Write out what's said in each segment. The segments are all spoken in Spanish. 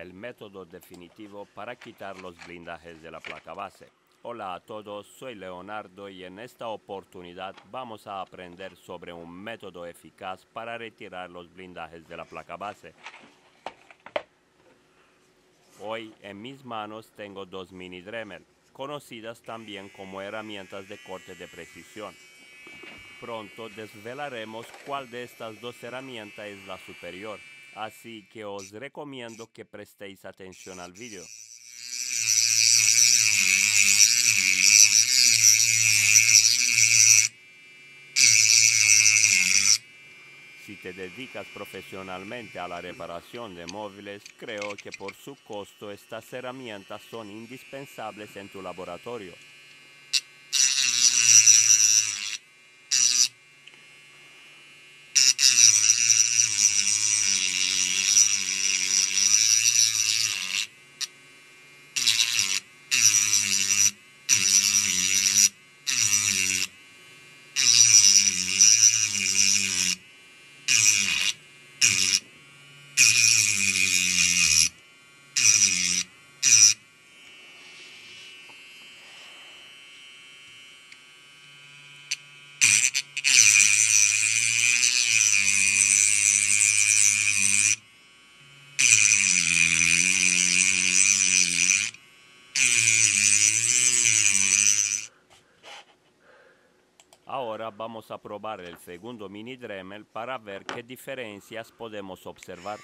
el método definitivo para quitar los blindajes de la placa base. Hola a todos, soy Leonardo y en esta oportunidad vamos a aprender sobre un método eficaz para retirar los blindajes de la placa base. Hoy en mis manos tengo dos mini Dremel, conocidas también como herramientas de corte de precisión. Pronto desvelaremos cuál de estas dos herramientas es la superior así que os recomiendo que prestéis atención al vídeo. Si te dedicas profesionalmente a la reparación de móviles, creo que por su costo estas herramientas son indispensables en tu laboratorio. Vamos a probar el segundo mini Dremel para ver qué diferencias podemos observar.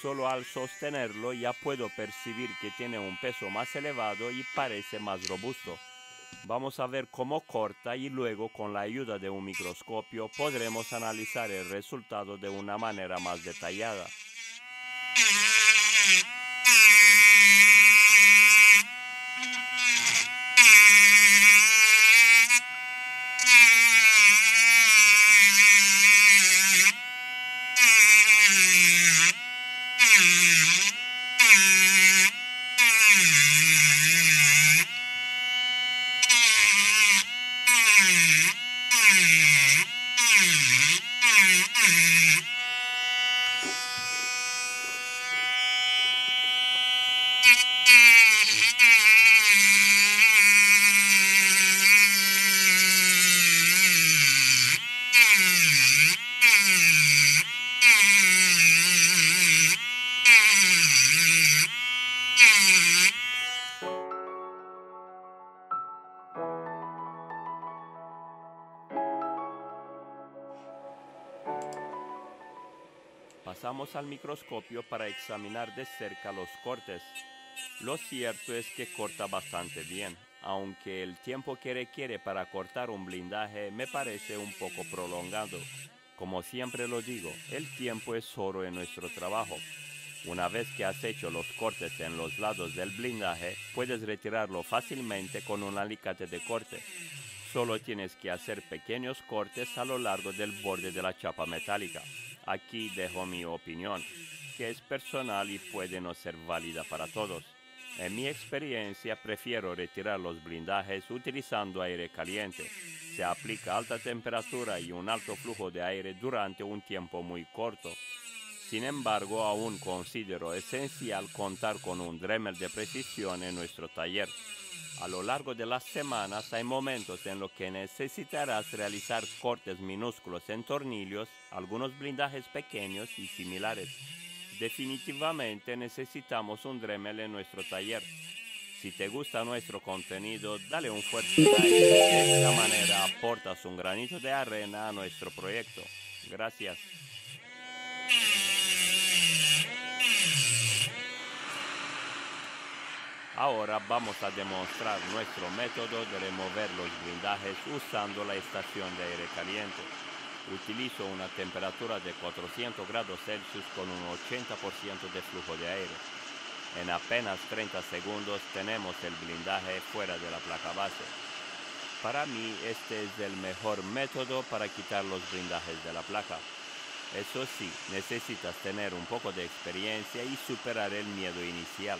Solo al sostenerlo ya puedo percibir que tiene un peso más elevado y parece más robusto. Vamos a ver cómo corta y luego con la ayuda de un microscopio podremos analizar el resultado de una manera más detallada. Mm-hmm. Pasamos al microscopio para examinar de cerca los cortes. Lo cierto es que corta bastante bien, aunque el tiempo que requiere para cortar un blindaje me parece un poco prolongado. Como siempre lo digo, el tiempo es oro en nuestro trabajo. Una vez que has hecho los cortes en los lados del blindaje, puedes retirarlo fácilmente con un alicate de corte. Solo tienes que hacer pequeños cortes a lo largo del borde de la chapa metálica. Aquí dejo mi opinión, que es personal y puede no ser válida para todos. En mi experiencia prefiero retirar los blindajes utilizando aire caliente. Se aplica alta temperatura y un alto flujo de aire durante un tiempo muy corto. Sin embargo, aún considero esencial contar con un Dremel de precisión en nuestro taller. A lo largo de las semanas hay momentos en los que necesitarás realizar cortes minúsculos en tornillos, algunos blindajes pequeños y similares. Definitivamente necesitamos un Dremel en nuestro taller. Si te gusta nuestro contenido, dale un fuerte like. De esta manera aportas un granito de arena a nuestro proyecto. Gracias. Ahora vamos a demostrar nuestro método de remover los blindajes usando la estación de aire caliente. Utilizo una temperatura de 400 grados Celsius con un 80% de flujo de aire. En apenas 30 segundos tenemos el blindaje fuera de la placa base. Para mí este es el mejor método para quitar los blindajes de la placa. Eso sí, necesitas tener un poco de experiencia y superar el miedo inicial.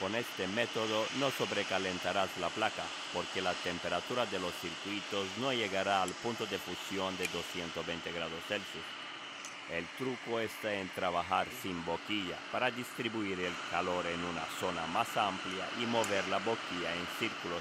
Con este método no sobrecalentarás la placa porque la temperatura de los circuitos no llegará al punto de fusión de 220 grados Celsius. El truco está en trabajar sin boquilla para distribuir el calor en una zona más amplia y mover la boquilla en círculos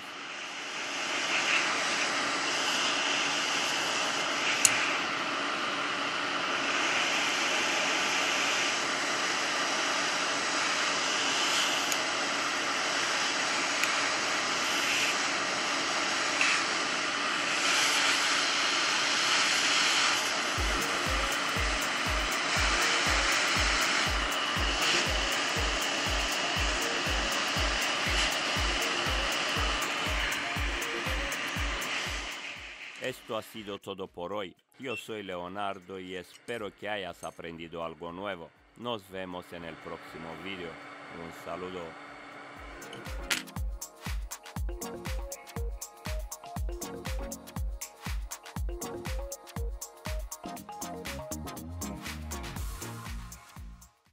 Esto ha sido todo por hoy. Yo soy Leonardo y espero que hayas aprendido algo nuevo. Nos vemos en el próximo video. Un saludo.